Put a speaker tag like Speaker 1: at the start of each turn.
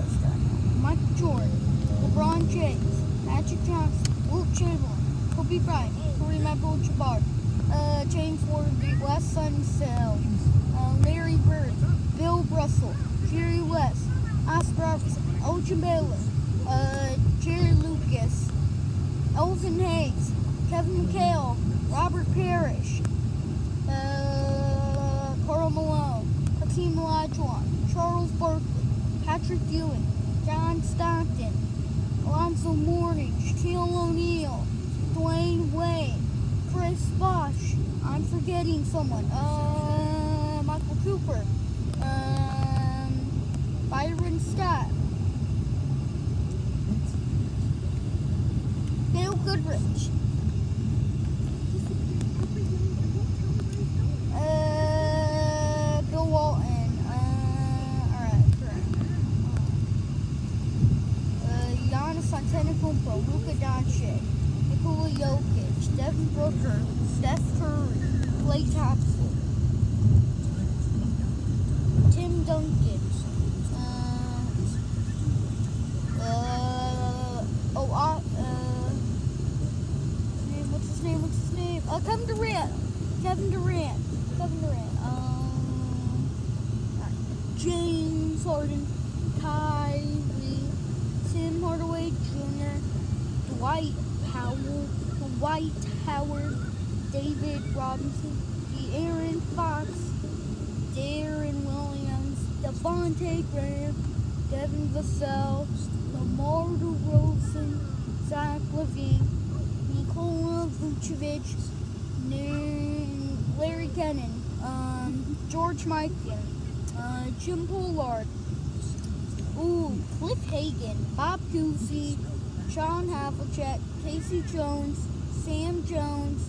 Speaker 1: it. Michael Jordan, LeBron James, Magic Johnson, Wilt Chamberlain, Kobe Bryant, Kareem Abdul-Jabbar, uh, James Worthy, Wes Unseld, uh, Larry Bird, Bill Russell, Jerry West, Oscar Robertson, Elgin Baylor, uh, Jerry Lucas, Elvin Hayes, Kevin McHale, Robert Parish, uh, Karl Malone, Hakeem Olajuwon, Charles Barkley, Patrick Ewing, John Stockton, Alonzo Mourning, Shaquille O'Neal, Dwyane Wade, Chris Bosh. I'm forgetting someone. Uh, Michael Cooper, um, Byron Scott, Bill Goodrich. Uh, Bill Walton. Uh, alright, correct. Uh, Giannis Antetokounmpo, Luka Doncic, Nikola Jokic, Devin Booker, Steph Curry, Klay Thompson, Tim Duncan. Uh, uh, oh, uh, uh, what's his name? What's his name? Uh, Kevin Durant. Kevin Durant. Kevin Durant. Um. James Harden. Dwight Howard. Dwight Howard. David Robinson. De'Aaron Fox. Deron Williams. Devonte' Graham. Devin Vassell. Lamar DeRozan. Zach LaVine. Nikola Vucevic. Larry Kennan, um, George Mikan, uh, Jim Pollard, ooh, Cliff Hagan, Bob Cousy, Sean Havlicek, K.C. Jones, Sam Jones,